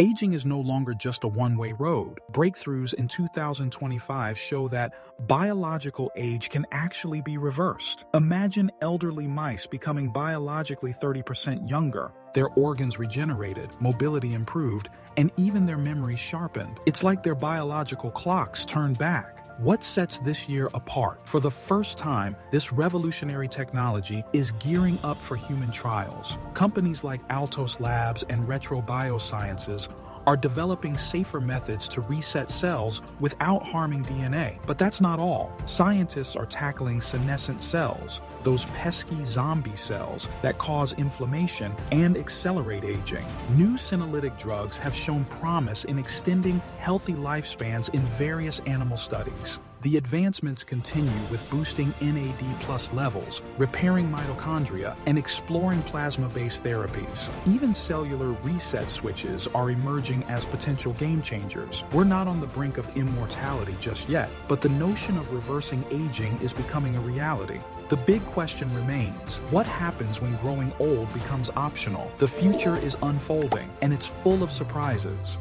Aging is no longer just a one-way road. Breakthroughs in 2025 show that biological age can actually be reversed. Imagine elderly mice becoming biologically 30% younger, their organs regenerated, mobility improved, and even their memory sharpened. It's like their biological clocks turned back. What sets this year apart? For the first time, this revolutionary technology is gearing up for human trials. Companies like Altos Labs and Retro Biosciences are developing safer methods to reset cells without harming DNA. But that's not all. Scientists are tackling senescent cells, those pesky zombie cells that cause inflammation and accelerate aging. New senolytic drugs have shown promise in extending healthy lifespans in various animal studies. The advancements continue with boosting NAD plus levels, repairing mitochondria, and exploring plasma-based therapies. Even cellular reset switches are emerging as potential game changers. We're not on the brink of immortality just yet, but the notion of reversing aging is becoming a reality. The big question remains, what happens when growing old becomes optional? The future is unfolding, and it's full of surprises.